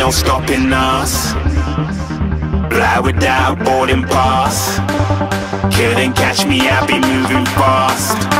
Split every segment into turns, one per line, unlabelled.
no stopping us. Fly without boarding pass. Couldn't catch me, I be moving fast.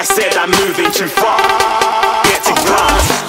I said I'm moving too far. Get to glass.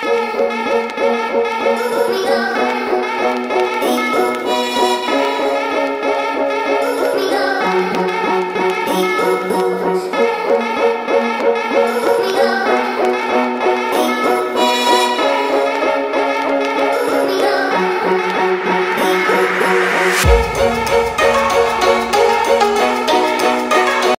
We go.